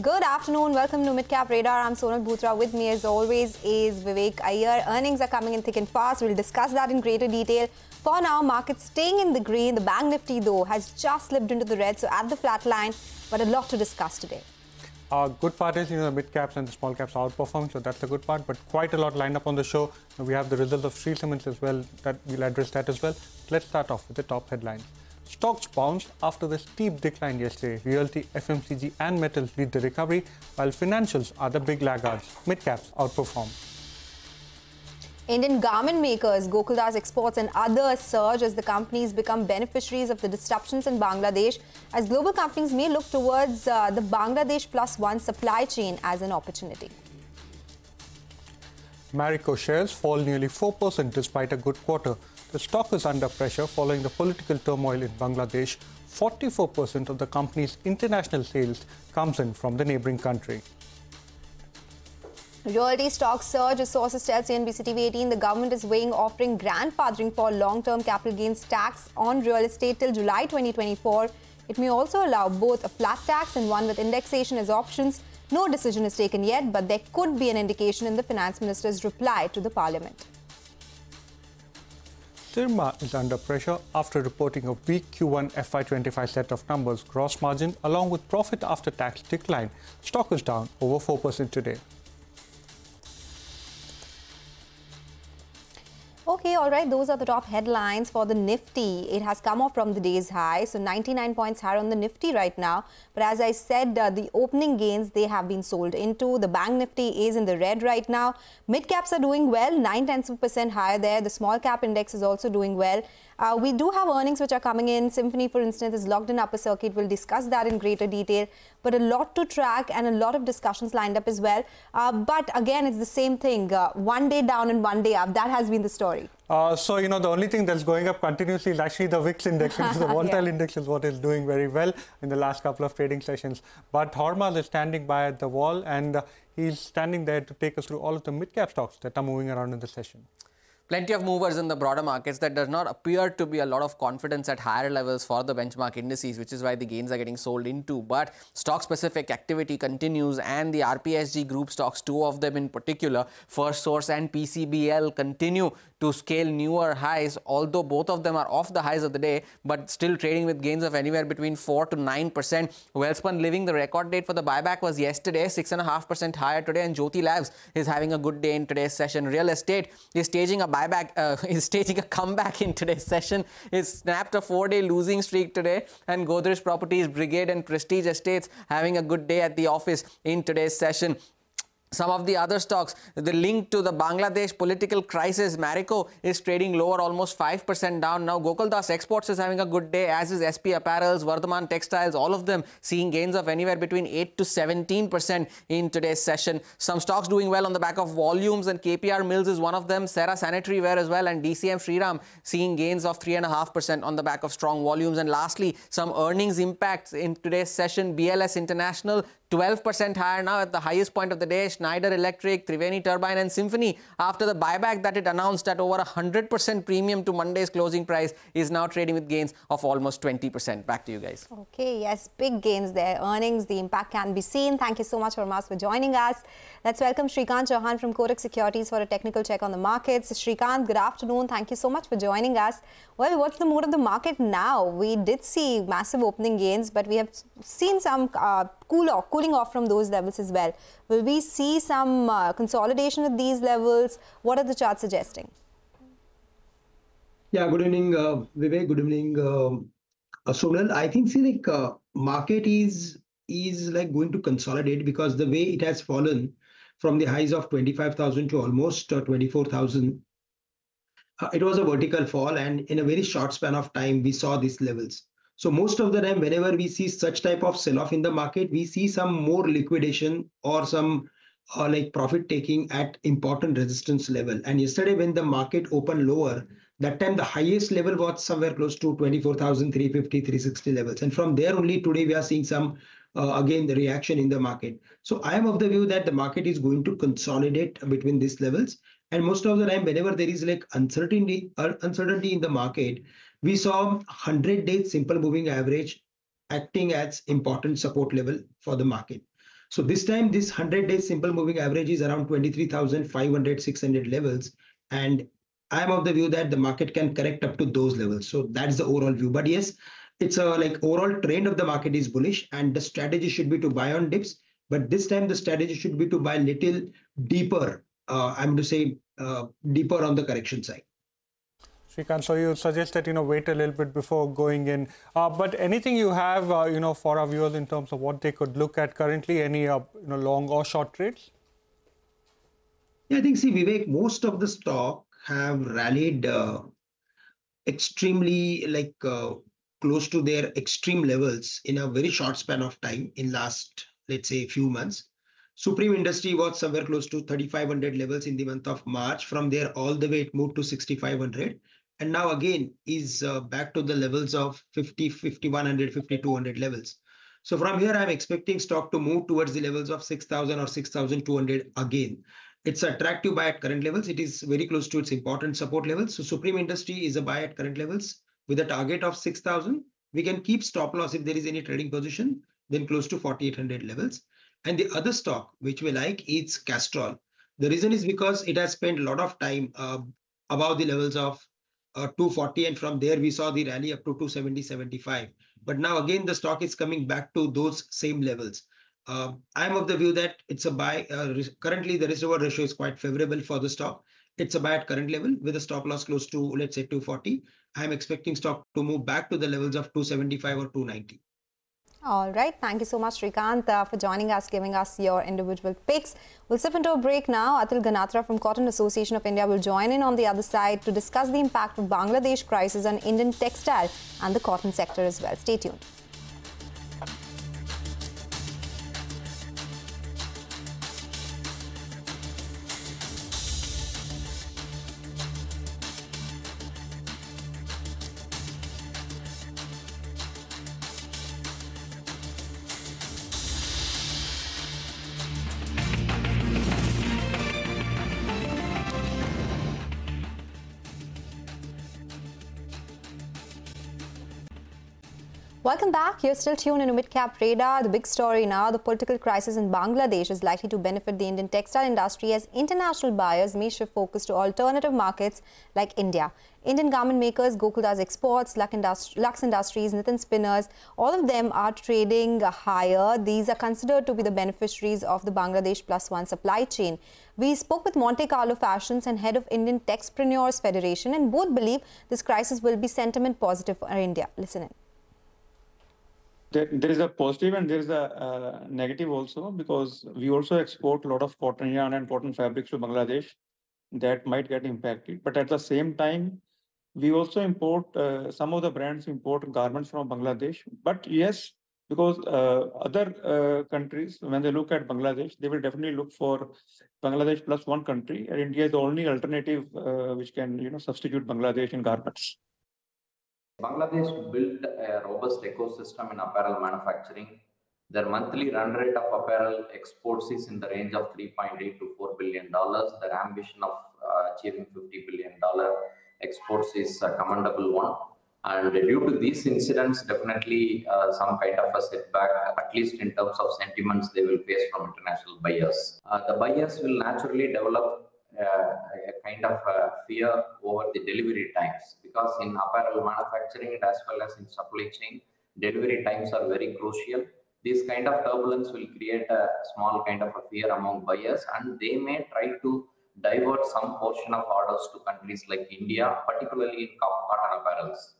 Good afternoon. Welcome to Midcap Radar. I'm Sonal Bhutra. With me, as always, is Vivek Iyer. Earnings are coming in thick and fast. We'll discuss that in greater detail. For now, markets staying in the green. The Bank Nifty, though, has just slipped into the red, so at the flat line. But a lot to discuss today. Uh, good part is, you know, the mid caps and the small caps outperformed, so that's the good part. But quite a lot lined up on the show. We have the results of Shree Cements as well. That we'll address that as well. Let's start off with the top headlines. Stocks bounced after the steep decline yesterday. Realty, FMCG, and metals lead the recovery, while financials are the big laggards. Mid caps outperform. Indian garment makers Gokaldas Exports and others surge as the companies become beneficiaries of the disruptions in Bangladesh, as global companies may look towards uh, the Bangladesh plus one supply chain as an opportunity. Marico shares fall nearly 4% despite a good quarter. The stock is under pressure following the political turmoil in Bangladesh. 44% of the company's international sales comes in from the neighboring country. Realty stocks surge sources tell CNBC TV 18 the government is weighing offering grandfathering for long-term capital gains tax on real estate till July 2024. It may also allow both a flat tax and one with indexation as options. No decision is taken yet, but there could be an indication in the finance minister's reply to the parliament. Syrma is under pressure after reporting a weak Q1 FY25 set of numbers. Gross margin along with profit after tax decline. Stock is down over 4% today. Okay, all right. Those are the top headlines for the Nifty. It has come off from the day's high, so 99 points higher on the Nifty right now. But as I said, uh, the opening gains they have been sold into. The Bank Nifty is in the red right now. Mid caps are doing well, 9 tenths of percent higher there. The small cap index is also doing well. Uh, we do have earnings which are coming in. Symphony, for instance, is locked in upper circuit. We'll discuss that in greater detail. But a lot to track and a lot of discussions lined up as well. Uh, but again, it's the same thing. Uh, one day down and one day up. That has been the story. Uh, so, you know, the only thing that's going up continuously is actually the VIX index, which is the volatile yeah. index is what is doing very well in the last couple of trading sessions. But Hormaz is standing by at the wall and uh, he's standing there to take us through all of the mid-cap stocks that are moving around in the session plenty of movers in the broader markets that does not appear to be a lot of confidence at higher levels for the benchmark indices which is why the gains are getting sold into. But stock specific activity continues and the RPSG group stocks two of them in particular Firstsource and PCBL continue to scale newer highs although both of them are off the highs of the day but still trading with gains of anywhere between 4 to 9%. Welspun Living the record date for the buyback was yesterday 6.5% higher today and Jyothy Labs is having a good day in today's session. Real estate is staging a buyback uh, is staging a comeback in today's session. It snapped a four-day losing streak today and Godrej Properties, Brigade and Prestige Estates having a good day at the office in today's session some of the other stocks, the link to the Bangladesh political crisis, Marico is trading lower, almost 5% down. Now, Gokaldas Exports is having a good day, as is SP Apparels, Vardhman Textiles, all of them seeing gains of anywhere between 8 to 17% in today's session. Some stocks doing well on the back of volumes, and KPR Mills is one of them, Cera Sanitary Ware as well, and DCM Shriram seeing gains of 3.5% on the back of strong volumes. And lastly, some earnings impacts in today's session, BLS International 12% higher now at the highest point of the day. Schneider Electric, Triveni Turbine and Symphony after the buyback that it announced at over 100% premium to Monday's closing price is now trading with gains of almost 20%. Back to you guys. Okay, yes, big gains there. Earnings, the impact can be seen. Thank you so much, Hormaz, for joining us. Let's welcome Shrikant Chauhan from Kotak Securities for a technical check on the markets. Shrikant, good afternoon. Thank you so much for joining us. Well, what's the mood of the market now? We did see massive opening gains, but we have seen some uh, cool off, cooling off from those levels as well. Will we see some uh, consolidation at these levels? What are the charts suggesting? Yeah, good evening, uh, Vivek. Good evening, um, uh, Sonal. I think see like uh, market is is like going to consolidate because the way it has fallen from the highs of 25,000 to almost uh, 24,000. Uh, it was a vertical fall, and in a very short span of time, we saw these levels. So most of the time, whenever we see such type of sell-off in the market, we see some more liquidation or some uh, like profit taking at important resistance level. And yesterday, when the market opened lower, that time the highest level was somewhere close to 24,350, 360 levels. And from there only today, we are seeing some, uh, again, the reaction in the market. So I am of the view that the market is going to consolidate between these levels. And most of the time, whenever there is like uncertainty, uh, uncertainty in the market, we saw 100 days simple moving average acting as important support level for the market. So this time, this 100 days simple moving average is around 23,500, 600 levels. And I'm of the view that the market can correct up to those levels. So that's the overall view. But yes, it's a like overall trend of the market is bullish and the strategy should be to buy on dips. But this time the strategy should be to buy little deeper. Uh, I'm to say uh, deeper on the correction side. So you suggest that you know wait a little bit before going in. Uh, but anything you have uh, you know for our viewers in terms of what they could look at currently, any uh, you know long or short trades? Yeah, I think see Vivek, most of the stock have rallied uh, extremely like uh, close to their extreme levels in a very short span of time in last let's say a few months. Supreme Industry was somewhere close to 3500 levels in the month of March. From there, all the way it moved to 6500 and now again is uh, back to the levels of 50 5100 5200 levels. So from here i'm expecting stock to move towards the levels of 6000 or 6200 again. It's attractive buy at current levels. It is very close to its important support levels. So supreme industry is a buy at current levels with a target of 6000 we can keep stop loss if there is any trading position then close to 4800 levels. And the other stock which we like is castrol. The reason is because it has spent a lot of time uh, above the levels of uh, 240 and from there we saw the rally up to 270 75 but now again the stock is coming back to those same levels. Uh, i'm of the view that it's a buy uh, currently the risk reward ratio is quite favorable for the stock. It's a buy at current level with a stop loss close to let's say 240 i'm expecting stock to move back to the levels of 275 or 290 all right. Thank you so much, Shrikant, uh, for joining us, giving us your individual picks. We'll step into a break now. Atul Ganatra from Cotton Association of India will join in on the other side to discuss the impact of Bangladesh crisis on Indian textile and the cotton sector as well. Stay tuned. Welcome back. You're still tuned in to Midcap Radar. The big story now, the political crisis in Bangladesh is likely to benefit the Indian textile industry as international buyers may shift focus to alternative markets like India. Indian garment makers, Gokaldas Exports, Lux, Industri Lux Industries, Nitin Spinners, all of them are trading higher. These are considered to be the beneficiaries of the Bangladesh Plus One supply chain. We spoke with Monte Carlo Fashions and head of Indian Texpreneurs Federation and both believe this crisis will be sentiment positive for India. Listen in there, there is a positive and there is a uh, negative also because we also export a lot of cotton yarn and cotton fabrics to Bangladesh that might get impacted. But at the same time, we also import uh, some of the brands import garments from Bangladesh. But yes, because uh, other uh, countries, when they look at Bangladesh, they will definitely look for Bangladesh plus one country, and India is the only alternative uh, which can you know substitute Bangladesh in garments. Bangladesh built a robust ecosystem in apparel manufacturing. Their monthly run rate of apparel exports is in the range of 3.8 to 4 billion dollars. Their ambition of uh, achieving 50 billion dollar exports is a commendable one. And due to these incidents, definitely uh, some kind of a setback, at least in terms of sentiments they will face from international buyers. Uh, the buyers will naturally develop a kind of a fear over the delivery times because in apparel manufacturing as well as in supply chain, delivery times are very crucial. This kind of turbulence will create a small kind of a fear among buyers and they may try to divert some portion of orders to countries like India, particularly in cotton apparels.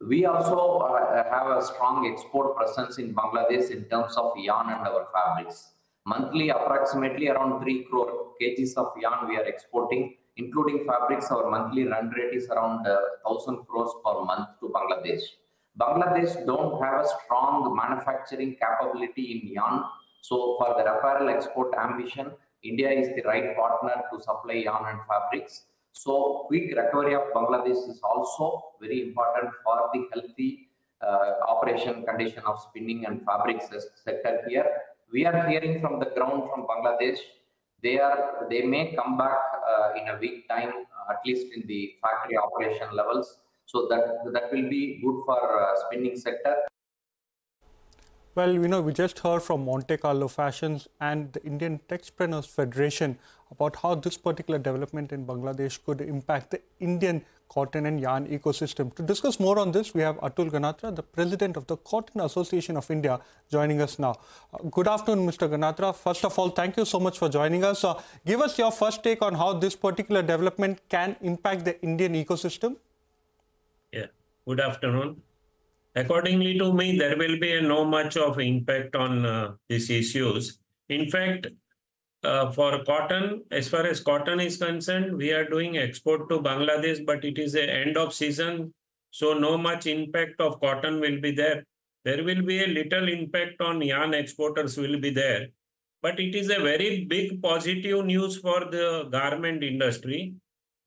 We also uh, have a strong export presence in Bangladesh in terms of yarn and our fabrics. Monthly, approximately around 3 crore kgs of yarn we are exporting, including fabrics. Our monthly run rate is around uh, 1000 crores per month to Bangladesh. Bangladesh don't have a strong manufacturing capability in yarn. So for the apparel export ambition, India is the right partner to supply yarn and fabrics. So quick recovery of Bangladesh is also very important for the healthy uh, operation condition of spinning and fabric sector here we are hearing from the ground from Bangladesh. They are they may come back uh, in a week time, uh, at least in the factory operation levels. So that that will be good for uh, spinning sector. Well, you know, we just heard from Monte Carlo Fashions and the Indian Texpreneurs Federation about how this particular development in Bangladesh could impact the Indian cotton and yarn ecosystem. To discuss more on this, we have Atul Ganatra, the president of the Cotton Association of India, joining us now. Uh, good afternoon, Mr. Ganatra. First of all, thank you so much for joining us. Uh, give us your first take on how this particular development can impact the Indian ecosystem. Yeah, good afternoon. Accordingly to me, there will be no much of impact on uh, these issues. In fact, uh, for cotton, as far as cotton is concerned, we are doing export to Bangladesh, but it is a end of season, so no much impact of cotton will be there. There will be a little impact on yarn exporters will be there, but it is a very big positive news for the garment industry,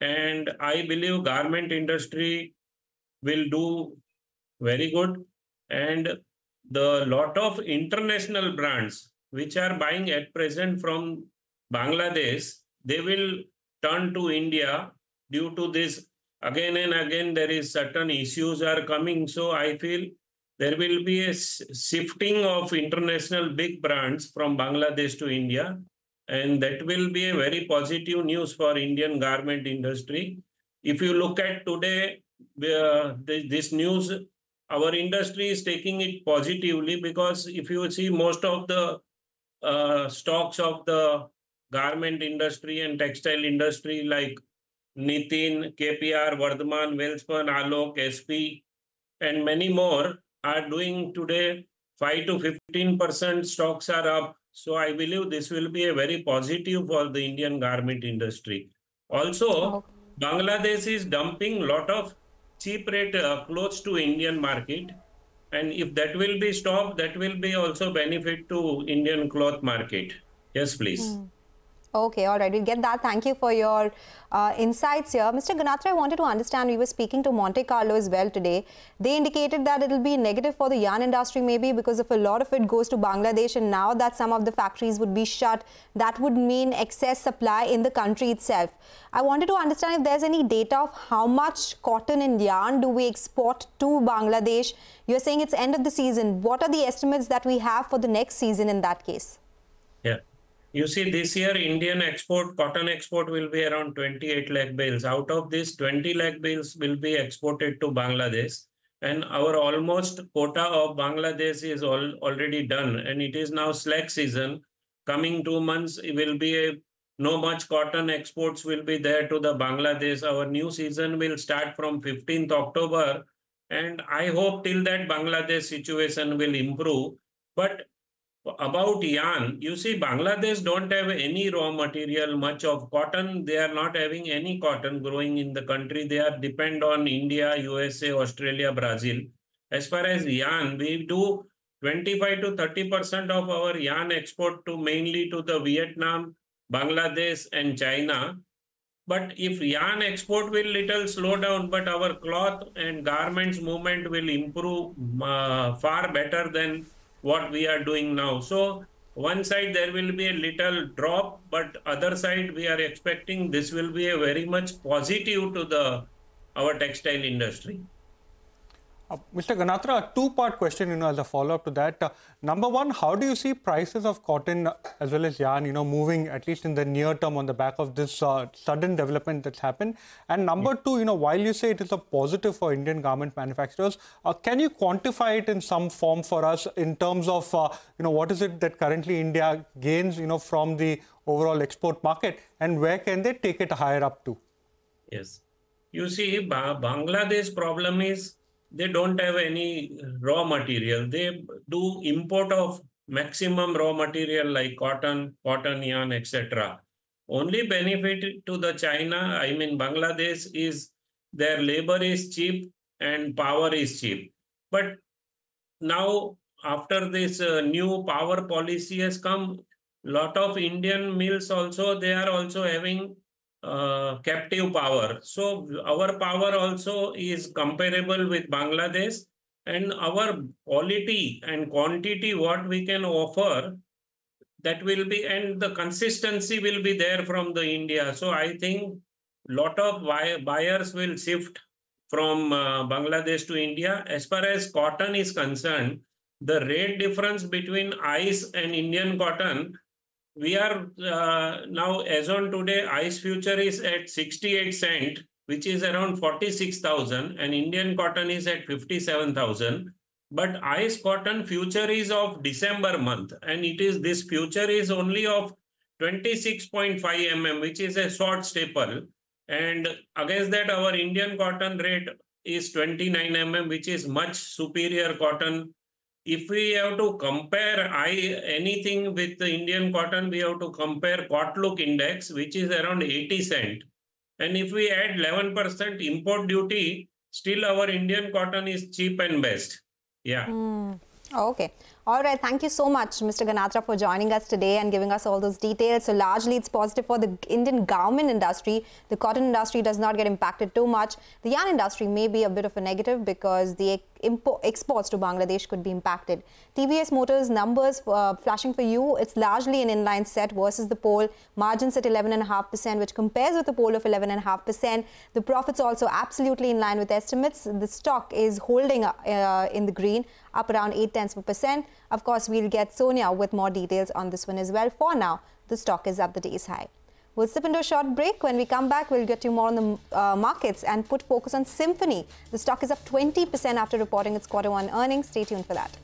and I believe garment industry will do very good, and the lot of international brands which are buying at present from Bangladesh, they will turn to India due to this. Again and again, there is certain issues are coming. So I feel there will be a shifting of international big brands from Bangladesh to India. And that will be a very positive news for Indian garment industry. If you look at today, uh, this news, our industry is taking it positively because if you see most of the uh, stocks of the garment industry and textile industry like Nitin, KPR, Vardhman, Welspun, Alok, SP, and many more are doing today 5 to 15% stocks are up. So I believe this will be a very positive for the Indian garment industry. Also, oh. Bangladesh is dumping lot of cheap rate uh, clothes to Indian market and if that will be stopped, that will be also benefit to Indian cloth market. Yes, please. Mm. Okay, all right, we'll get that. Thank you for your uh, insights here. Mr. Ganatra, I wanted to understand, we were speaking to Monte Carlo as well today. They indicated that it will be negative for the yarn industry maybe because if a lot of it goes to Bangladesh and now that some of the factories would be shut, that would mean excess supply in the country itself. I wanted to understand if there's any data of how much cotton and yarn do we export to Bangladesh. You're saying it's end of the season. What are the estimates that we have for the next season in that case? You see, this year Indian export, cotton export will be around 28 lakh bales. Out of this, 20 lakh bales will be exported to Bangladesh. And our almost quota of Bangladesh is all, already done. And it is now slack season. Coming two months, it will be a, no much cotton exports will be there to the Bangladesh. Our new season will start from 15th October. And I hope till that Bangladesh situation will improve. But about yarn, you see, Bangladesh don't have any raw material, much of cotton. They are not having any cotton growing in the country. They are depend on India, USA, Australia, Brazil. As far as yarn, we do 25 to 30% of our yarn export to mainly to the Vietnam, Bangladesh, and China. But if yarn export will little slow down, but our cloth and garments movement will improve uh, far better than what we are doing now. So one side there will be a little drop, but other side we are expecting this will be a very much positive to the our textile industry. Uh, Mr. Ganatra, a two-part question, you know, as a follow-up to that. Uh, number one, how do you see prices of cotton uh, as well as yarn, you know, moving at least in the near term on the back of this uh, sudden development that's happened? And number two, you know, while you say it is a positive for Indian garment manufacturers, uh, can you quantify it in some form for us in terms of, you know, what is it that currently India gains, you know, from the overall export market, and where can they take it higher up to? Yes, you see, Bangladesh problem is they don't have any raw material. They do import of maximum raw material like cotton, cotton yarn, etc. Only benefit to the China, I mean Bangladesh, is their labor is cheap and power is cheap. But now after this uh, new power policy has come, lot of Indian mills also they are also having uh, captive power. So our power also is comparable with Bangladesh and our quality and quantity what we can offer that will be and the consistency will be there from the India. So I think lot of buyers will shift from uh, Bangladesh to India. As far as cotton is concerned, the rate difference between ICE and Indian cotton, we are uh, now, as on today, ICE future is at 68 cent, which is around 46,000, and Indian cotton is at 57,000. But ICE cotton future is of December month, and it is this future is only of 26.5 mm, which is a short staple. And against that, our Indian cotton rate is 29 mm, which is much superior cotton. If we have to compare I, anything with the Indian cotton, we have to compare Cotlook index, which is around 80 cent. And if we add 11% import duty, still our Indian cotton is cheap and best. Yeah. Mm. Okay. All right. Thank you so much, Mr. Ganatra, for joining us today and giving us all those details. So largely it's positive for the Indian garment industry. The cotton industry does not get impacted too much. The yarn industry may be a bit of a negative because the exports to Bangladesh could be impacted. TVS Motors numbers uh, flashing for you. It's largely an inline set versus the poll. Margins at 11.5%, which compares with the poll of 11.5%. The profits also absolutely in line with estimates. The stock is holding uh, in the green, up around 8 tenths of percent. Of course, we'll get Sonia with more details on this one as well. For now, the stock is at the day's high. We'll slip into a short break. When we come back, we'll get you more on the uh, markets and put focus on Symphony. The stock is up 20% after reporting its quarter one earnings. Stay tuned for that.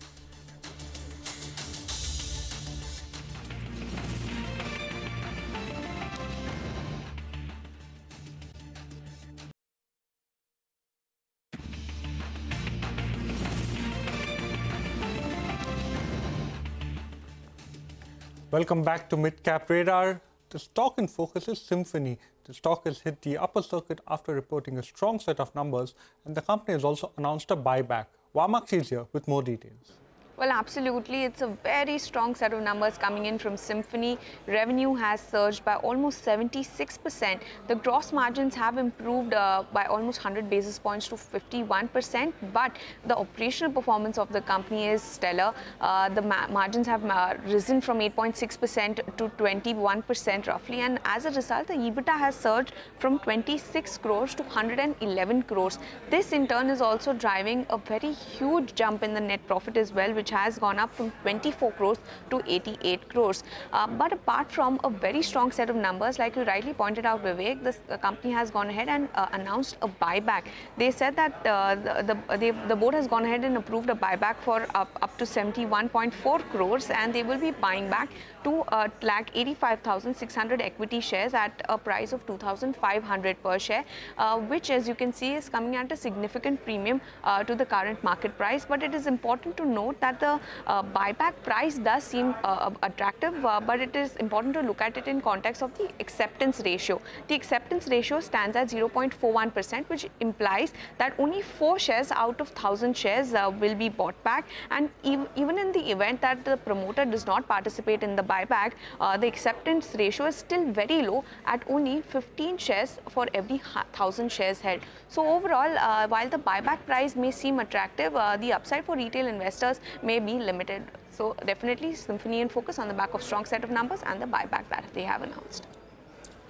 Welcome back to Midcap Radar. The stock in focus is Symphony. The stock has hit the upper circuit after reporting a strong set of numbers, and the company has also announced a buyback. Vamakshi is here with more details. Well, absolutely. It's a very strong set of numbers coming in from Symphony. Revenue has surged by almost 76%. The gross margins have improved uh, by almost 100 basis points to 51%, but the operational performance of the company is stellar. Uh, the ma margins have uh, risen from 8.6% to 21% roughly, and as a result, the EBITDA has surged from 26 crores to 111 crores. This in turn is also driving a very huge jump in the net profit as well, which has gone up from 24 crores to 88 crores. Uh, but apart from a very strong set of numbers, like you rightly pointed out, Vivek, this, the company has gone ahead and uh, announced a buyback. They said that uh, the, the, they, the, board has gone ahead and approved a buyback for up, up to 71.4 crores and they will be buying back to uh, lakh 85,600 equity shares at a price of 2,500 per share, uh, which as you can see is coming at a significant premium uh, to the current market price. But it is important to note that the uh, buyback price does seem uh, attractive, uh, but it is important to look at it in context of the acceptance ratio. The acceptance ratio stands at 0.41%, which implies that only four shares out of 1,000 shares will be bought back. And ev even in the event that the promoter does not participate in the buyback, uh, the acceptance ratio is still very low at only 15 shares for every 1000 shares held. So overall, uh, while the buyback price may seem attractive, uh, the upside for retail investors may be limited. So definitely Symphony in focus on the back of strong set of numbers and the buyback that they have announced.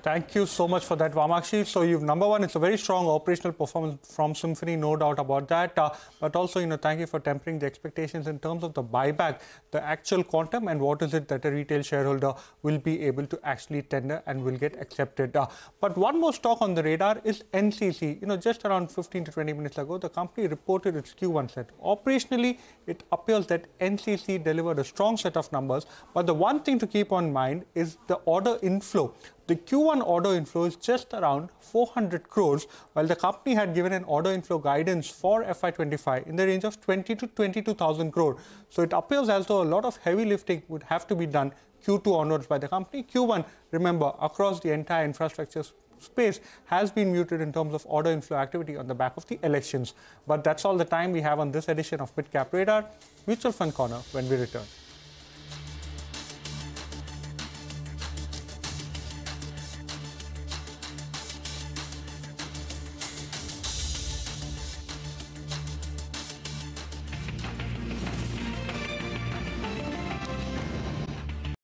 Thank you so much for that, Vamakshi. So you've number one, it's a very strong operational performance from Symphony, no doubt about that. Uh, but also, you know, thank you for tempering the expectations in terms of the buyback, the actual quantum, and what is it that a retail shareholder will be able to actually tender and will get accepted. Uh, but one more stock on the radar is NCC. You know, just around 15 to 20 minutes ago, the company reported its Q1 set. Operationally, it appears that NCC delivered a strong set of numbers. But the one thing to keep on mind is the order inflow. The Q1 order inflow is just around 400 crores, while the company had given an order inflow guidance for FY25 in the range of 20 to 22,000 crore. So it appears as though a lot of heavy lifting would have to be done Q2 onwards by the company. Q1, remember, across the entire infrastructure space has been muted in terms of order inflow activity on the back of the elections. But that's all the time we have on this edition of Midcap Radar. Mutual Fund Corner when we return.